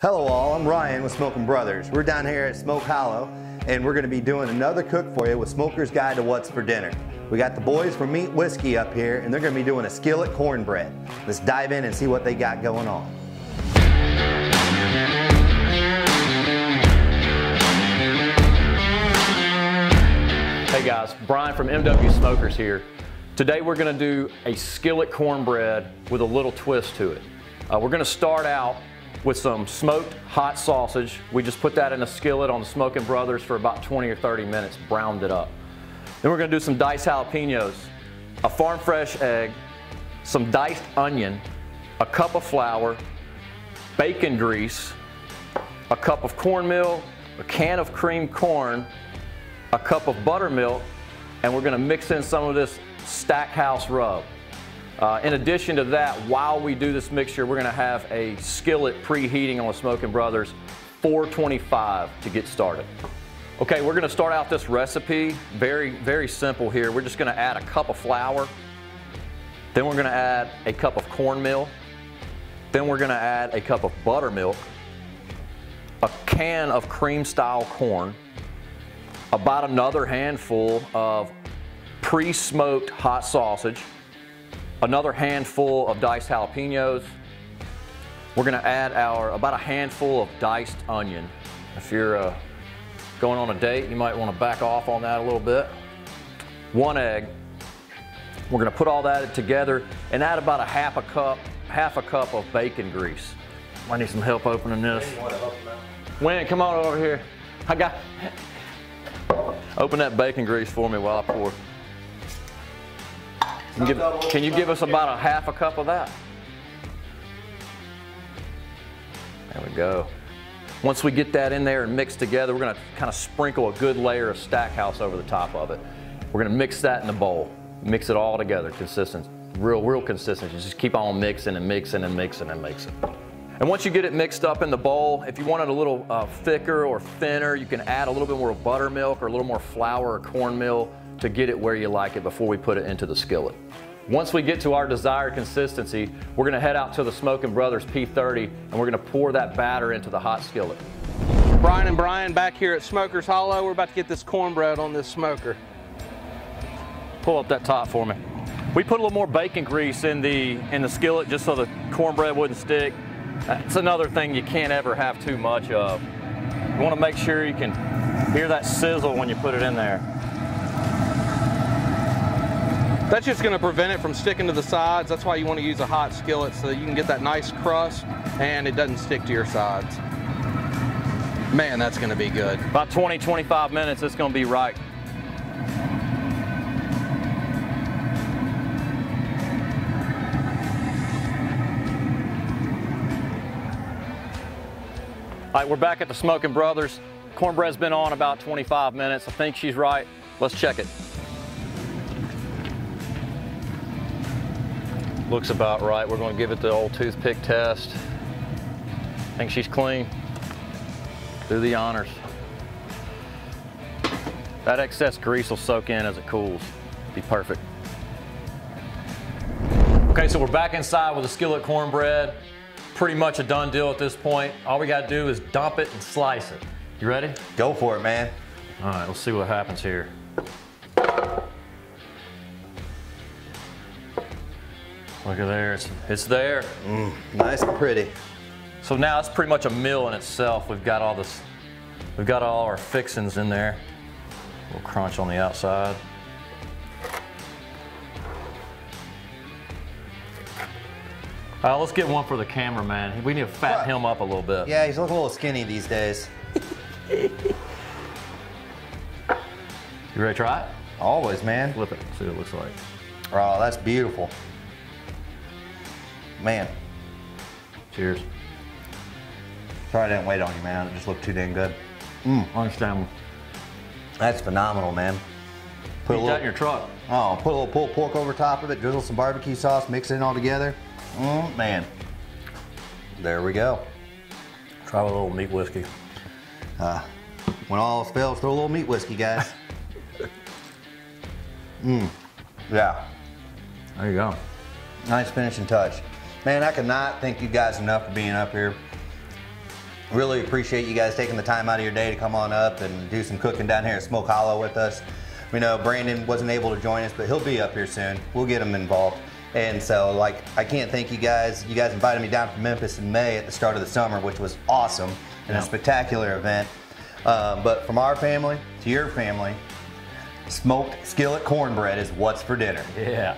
Hello all, I'm Ryan with Smokin Brothers. We're down here at Smoke Hollow and we're gonna be doing another cook for you with Smoker's Guide to What's for Dinner. We got the boys from Meat Whiskey up here and they're gonna be doing a skillet cornbread. Let's dive in and see what they got going on. Hey guys, Brian from MW Smokers here. Today we're gonna do a skillet cornbread with a little twist to it. Uh, we're gonna start out with some smoked hot sausage. We just put that in a skillet on the Smokin Brothers for about 20 or 30 minutes, browned it up. Then we're gonna do some diced jalapenos, a farm fresh egg, some diced onion, a cup of flour, bacon grease, a cup of cornmeal, a can of cream corn, a cup of buttermilk, and we're gonna mix in some of this Stackhouse rub. Uh, in addition to that, while we do this mixture, we're gonna have a skillet preheating on the Smokin Brothers 425 to get started. Okay, we're gonna start out this recipe, very, very simple here. We're just gonna add a cup of flour, then we're gonna add a cup of cornmeal, then we're gonna add a cup of buttermilk, a can of cream style corn, about another handful of pre-smoked hot sausage, another handful of diced jalapenos. We're gonna add our about a handful of diced onion. If you're uh, going on a date, you might wanna back off on that a little bit. One egg. We're gonna put all that together and add about a half a cup, half a cup of bacon grease. I need some help opening this. Wayne, come on over here. I got, Open that bacon grease for me while I pour. Can you, give, can you give us about a half a cup of that? There we go. Once we get that in there and mixed together, we're gonna kind of sprinkle a good layer of Stackhouse over the top of it. We're gonna mix that in the bowl. Mix it all together, consistent, real, real consistent. Just keep on mixing and mixing and mixing and mixing. And once you get it mixed up in the bowl, if you want it a little uh, thicker or thinner, you can add a little bit more buttermilk or a little more flour or cornmeal to get it where you like it before we put it into the skillet. Once we get to our desired consistency, we're gonna head out to the Smokin Brothers P30 and we're gonna pour that batter into the hot skillet. Brian and Brian back here at Smokers Hollow. We're about to get this cornbread on this smoker. Pull up that top for me. We put a little more bacon grease in the, in the skillet just so the cornbread wouldn't stick. That's another thing you can't ever have too much of. You want to make sure you can hear that sizzle when you put it in there. That's just going to prevent it from sticking to the sides. That's why you want to use a hot skillet so that you can get that nice crust and it doesn't stick to your sides. Man, that's going to be good. About 20, 25 minutes, it's going to be right. All right, we're back at the Smokin Brothers. Cornbread's been on about 25 minutes. I think she's right. Let's check it. Looks about right. We're gonna give it the old toothpick test. I think she's clean. Do the honors. That excess grease will soak in as it cools. Be perfect. Okay, so we're back inside with the skillet cornbread pretty much a done deal at this point. All we gotta do is dump it and slice it. You ready? Go for it, man. All right, let's see what happens here. Look at there, it's, it's there. Mm, nice and pretty. So now it's pretty much a meal in itself. We've got all this, we've got all our fixings in there. A little crunch on the outside. Uh, let's get one for the cameraman. We need to fatten him up a little bit. Yeah, he's looking a little skinny these days. you ready to try it? Always, man. Flip it, see what it looks like. Oh, that's beautiful. Man. Cheers. Sorry I didn't wait on you, man. It just looked too dang good. Mmm, understandable. That's phenomenal, man. Put Eat a little, in your truck. Oh, put a little pulled pork over top of it, drizzle some barbecue sauce, mix it in all together. Mm, man. There we go. Try a little meat whiskey. Uh, when all else fails, throw a little meat whiskey, guys. Mmm. Yeah. There you go. Nice finishing touch. Man, I cannot thank you guys enough for being up here. Really appreciate you guys taking the time out of your day to come on up and do some cooking down here at Smoke Hollow with us. We know Brandon wasn't able to join us, but he'll be up here soon. We'll get him involved. And so, like, I can't thank you guys. You guys invited me down from Memphis in May at the start of the summer, which was awesome and a spectacular event. Um, but from our family to your family, smoked skillet cornbread is what's for dinner. Yeah.